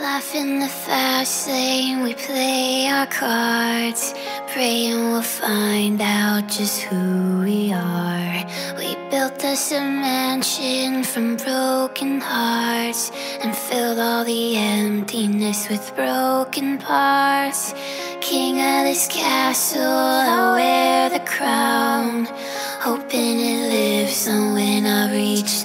Life in the fast lane, we play our cards, praying we'll find out just who we are. We built us a mansion from broken hearts and filled all the emptiness with broken parts. King of this castle, I wear the crown, hoping it lives on when I reach